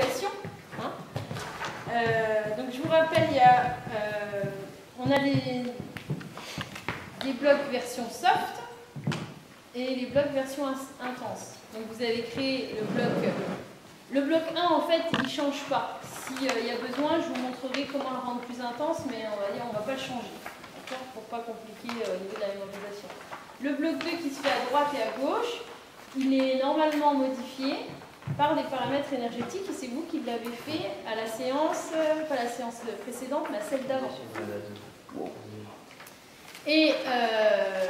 hein. Euh, donc je vous rappelle, euh, on a les, blocs version soft et les blocs version intense. Donc vous avez créé le bloc. Le bloc 1, en fait, il ne change pas. S'il y a besoin, je vous montrerai comment le rendre plus intense, mais on va dire on ne va pas le changer. Pour pas compliquer euh, au niveau de la mémorisation. Le bloc 2 qui se fait à droite et à gauche, il est normalement modifié par des paramètres énergétiques et c'est vous qui l'avez fait à la séance, euh, pas la séance précédente, mais à celle d'avant. Et euh,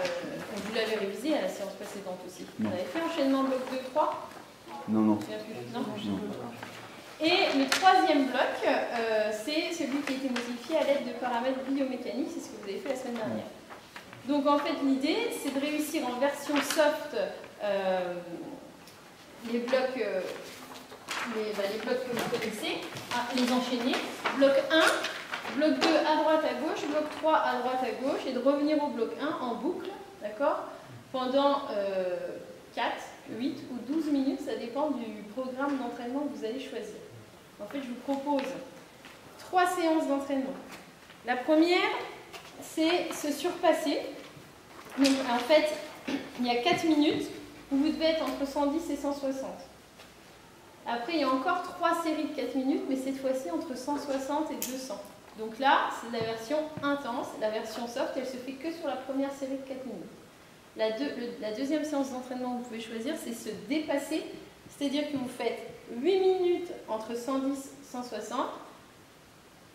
vous l'avez révisé à la séance précédente aussi. Vous Non. avez fait enchaînement bloc 2, 3 Non, non. Et le troisième bloc, euh, c'est celui qui a été modifié à l'aide de paramètres biomécaniques, c'est ce que vous avez fait la semaine dernière. Donc en fait l'idée c'est de réussir en version soft euh, les blocs euh, les, bah, les blocs que vous connaissez, les enchaîner. Bloc 1, bloc 2 à droite à gauche, bloc 3 à droite à gauche, et de revenir au bloc 1 en boucle, d'accord? Pendant euh, 4, 8 ou 12 minutes, ça dépend du programme d'entraînement que vous allez choisir. En fait, je vous propose trois séances d'entraînement. La première, c'est se surpasser. Donc, en fait, il y a 4 minutes vous devez être entre 110 et 160. Après, il y a encore 3 séries de 4 minutes, mais cette fois-ci entre 160 et 200. Donc là, c'est la version intense. La version soft, elle se fait que sur la première série de 4 minutes. La, la deuxième séance d'entraînement que vous pouvez choisir, c'est se dépasser. C'est-à-dire que vous faites 8 minutes entre 110 et 160.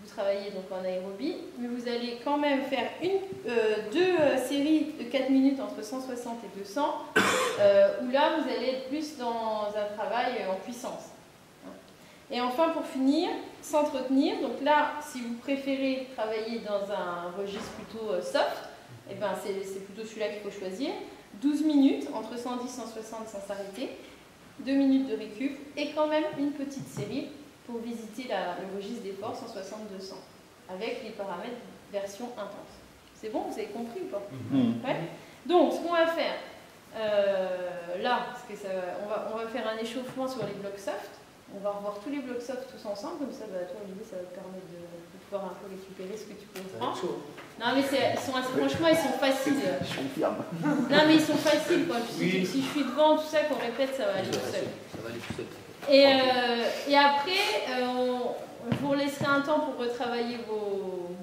Vous travaillez donc en aérobie, mais vous allez quand même faire une, euh, deux euh, séries de 4 minutes entre 160 et 200, euh, où là vous allez être plus dans un travail euh, en puissance. Et enfin, pour finir, s'entretenir. Donc là, si vous préférez travailler dans un registre plutôt soft, eh ben c'est plutôt celui-là qu'il faut choisir. 12 minutes, entre 110 et 160 sans s'arrêter, 2 minutes de récup, et quand même une petite série pour visiter la- le registre d'effort 160-200, avec les paramètres version intense. C'est bon, vous avez compris ou pas Mhm. Ouais. Donc, ce qu'on va faire, euh, là, parce que ça, va- on, va, on va faire un échauffement sur les blocs soft. On va revoir tous les blocs soft tous ensemble, comme ça, bah, toi, Olivier, ça va te permettre de, de pouvoir un peu récupérer ce que tu comprends. Non, mais sont, assez- franchement, ils sont faciles. Je confirme. Non, mais ils sont faciles, quoi. Si, si je suis devant, tout ça, qu'on répète, ça va aller tout seul. Ça va aller tout seul. Et, euh, et après, euh, on, je vous laisserai un temps pour retravailler vos.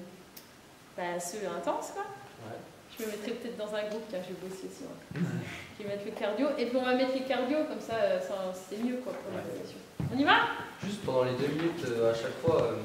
Bah, ceux intenses, quoi. Ouais. Je me mettrai peut-être dans un groupe, car je vais bosser aussi. ouais. Je vais mettre le cardio. Et puis on va mettre les cardio, comme ça, euh, ça- c'est mieux, quoi, pour Ouais. On y va? Juste pendant les deux minutes, euh, à chaque fois, euh,